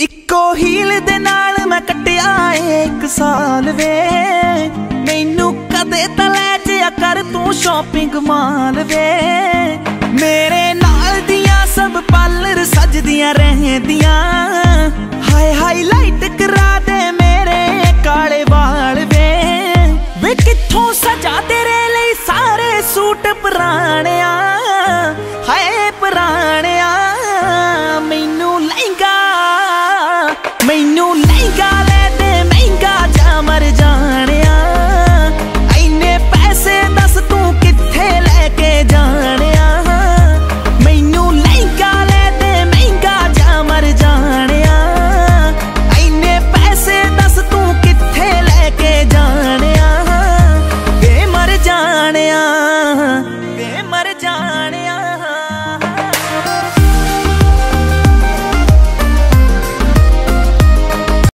ਇੱਕੋ ਹੀਲ ਦੇ ਨਾਲ ਮੈਂ ਕੱਟਿਆ ਇੱਕ ਸਾਲ ਵੇ। ਮੈਨੂੰ ਕਦੇ ਤਾਂ ਲੈ ਜਿਆ ਕਰ ਤੂੰ ਸ਼ਾਪਿੰਗ ਮਾਲ ਵੇ। ਮੇਰੇ ਨਾਲ ਦੀਆਂ ਸਭ ਪਾਲਰ ਸਜਦੀਆਂ ਰਹਿੰਦੀਆਂ। ਹਾਈ ਹਾਈਲਾਈਟ ਕਰਾ ਦੇ ਮੇਰੇ ਕਾਲੇ ਵਾਲ ਵੇ। ਵੇ ਕਿੱਥੋਂ ਸਜਾ ਤੇਰੇ ਲਈ ਸਾਰੇ ਸੂਟ ਪੁਰਾਣਿਆ। ਹਾਏ i know